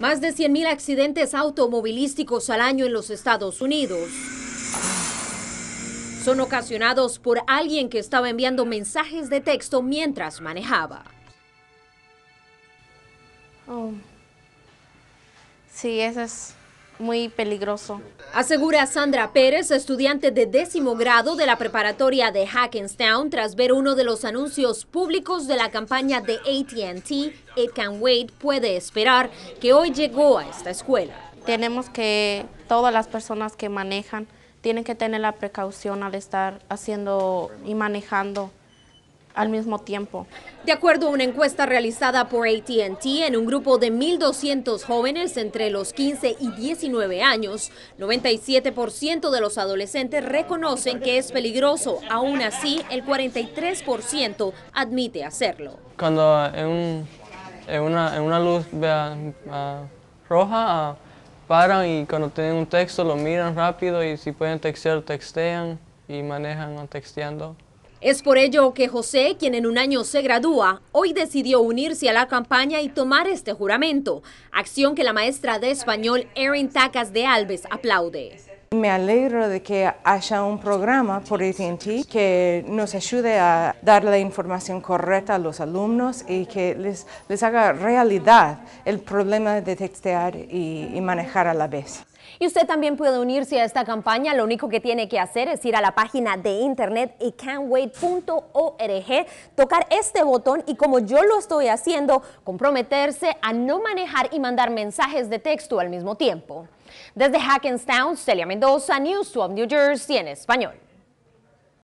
Más de 100.000 accidentes automovilísticos al año en los Estados Unidos son ocasionados por alguien que estaba enviando mensajes de texto mientras manejaba. Oh. Sí, eso es muy peligroso. Asegura Sandra Pérez, estudiante de décimo grado de la preparatoria de Hackenstown, tras ver uno de los anuncios públicos de la campaña de ATT, It Can Wait, puede esperar, que hoy llegó a esta escuela. Tenemos que, todas las personas que manejan, tienen que tener la precaución al estar haciendo y manejando al mismo tiempo. De acuerdo a una encuesta realizada por ATT en un grupo de 1.200 jóvenes entre los 15 y 19 años, 97% de los adolescentes reconocen que es peligroso. Aún así, el 43% admite hacerlo. Cuando en, una, luz roja, paran y cuando tienen un texto lo miran rápido y si pueden textear, textean y manejan texteando. Es por ello que José, quien en un año se gradúa, hoy decidió unirse a la campaña y tomar este juramento, acción que la maestra de español Erin Tacas de Alves aplaude. Me alegro de que haya un programa por AT&T que nos ayude a dar la información correcta a los alumnos y que les, les haga realidad el problema de textear y manejar a la vez. Y usted también puede unirse a esta campaña. Lo único que tiene que hacer es ir a la página de internet icanwait.org, tocar este botón y como yo lo estoy haciendo, comprometerse a no manejar y mandar mensajes de texto al mismo tiempo. Desde Hackenstown, Celia Mendoza, News 12 New Jersey en español.